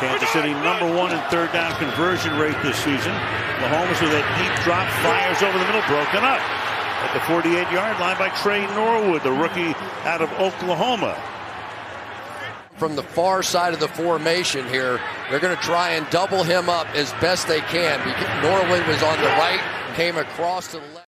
Kansas City number one in third down conversion rate this season. Mahomes with a deep drop fires over the middle, broken up at the 48 yard line by Tre Norwood, the rookie out of Oklahoma. From the far side of the formation here, they're going to try and double him up as best they can. Norwood was on the right, came across to the left.